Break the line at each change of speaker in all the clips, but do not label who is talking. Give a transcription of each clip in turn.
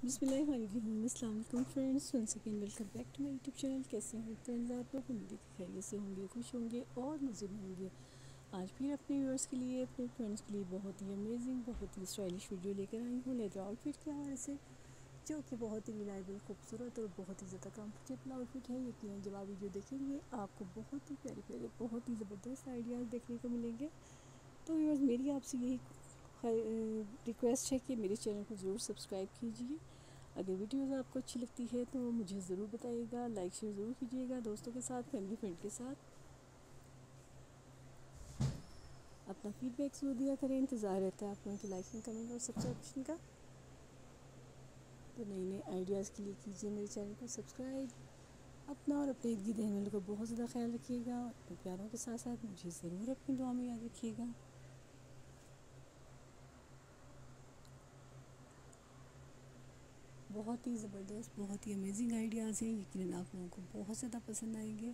बिस्मिल्लाम friends one second welcome back to my YouTube channel कैसे हैं friends आप लोग उम्मीद खैरियत से होंगे, खुश होंगे और मज़े में होंगे। आज फिर अपने व्यूअर्स के लिए, अपने फ्रेंड्स के लिए बहुत ही अमेजिंग बहुत ही स्टाइलिश वीडियो लेकर आई हूँ लेदर आउटफिट के हवाले से, जो कि बहुत ही रिलायबल खूबसूरत और बहुत ही ज़्यादा कम्फर्टेबल आउटफिट है। यकीन जब आप वीडियो देखेंगे, आपको बहुत ही प्यारे प्यारे बहुत ही ज़बरदस्त आइडियाज़ देखने को मिलेंगे। तो व्यूअर्स मेरी आपसे यही रिक्वेस्ट है कि मेरे चैनल को ज़रूर सब्सक्राइब कीजिए। अगर वीडियोज़ आपको अच्छी लगती है तो मुझे ज़रूर बताइएगा लाइक शेयर ज़रूर कीजिएगा दोस्तों के साथ फैमिली फ्रेंड के साथ। अपना फीडबैक ज़रूर दिया करें, इंतज़ार रहता है आप लोगों की लाइकिंग कमेंट और सब्सक्रिप्शन का। तो नए नए आइडियाज़ के लिए कीजिए मेरे चैनल को सब्सक्राइब अपना और अपने इर्द गिर्द का बहुत ज़्यादा ख्याल रखिएगा अपने प्यारों के साथ साथ मुझे ज़रूर अपनी दुआ में याद रखिएगा। बहुत ही ज़बरदस्त, बहुत ही अमेजिंग आइडियाज़ हैं। यकीन आप लोगों को बहुत ज़्यादा पसंद आएँगे।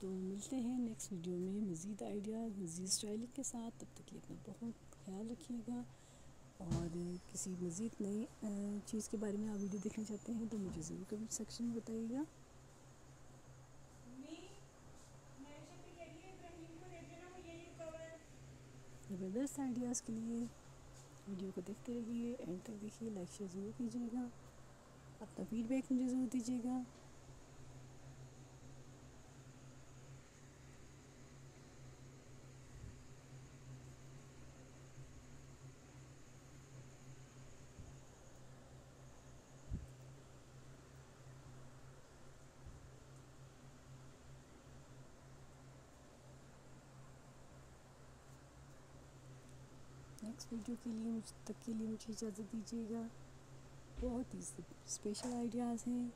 तो मिलते हैं नेक्स्ट वीडियो में मज़ीद आइडियाज़ मज़ीद स्टाइलिंग के साथ। तब तक लिए अपना बहुत ख्याल रखिएगा। और किसी मज़ीद नई चीज़ के बारे में आप वीडियो देखना चाहते हैं तो मुझे ज़रूर कमेंट सेक्शन में बताइएगा। ज़बरदस्त आइडियाज़ के लिए वीडियो को देखते रहिए, एंड तक देखिए लाइक शेयर ज़रूर कीजिएगा। अपना फीडबैक मुझे ज़रूर दीजिएगा। नेक्स्ट वीडियो के लिए मुझ, तक के लिए मुझे इजाज़त दीजिएगा। बहुत ही स्पेशल आइडियाज़ हैं।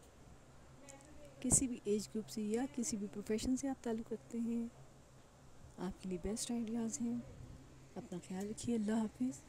किसी भी एज ग्रुप से या किसी भी प्रोफेशन से आप ताल्लुक़ रखते हैं, आपके लिए बेस्ट आइडियाज़ हैं। अपना ख्याल रखिए। अल्लाह हाफिज़।